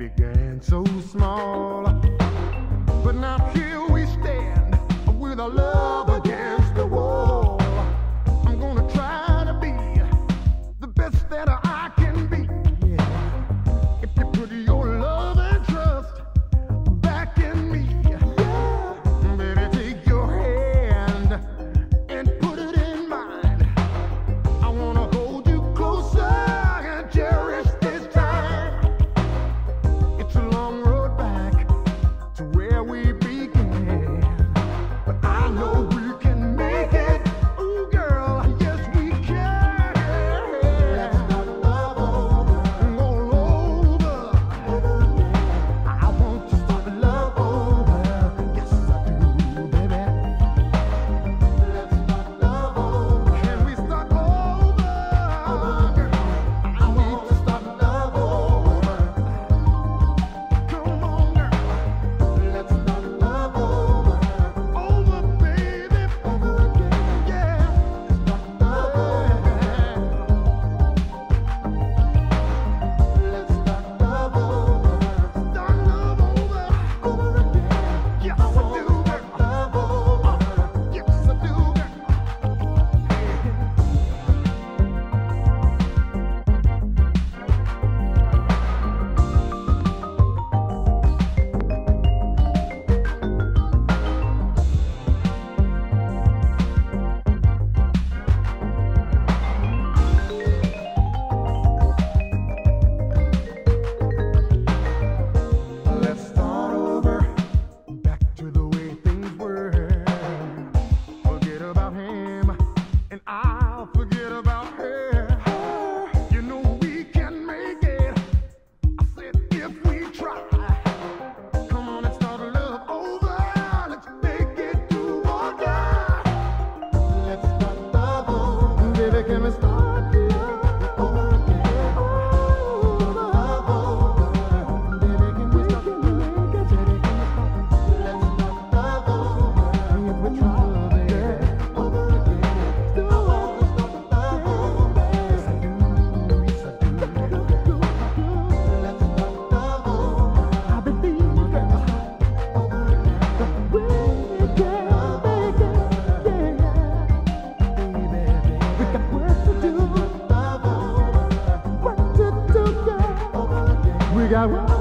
began. So do.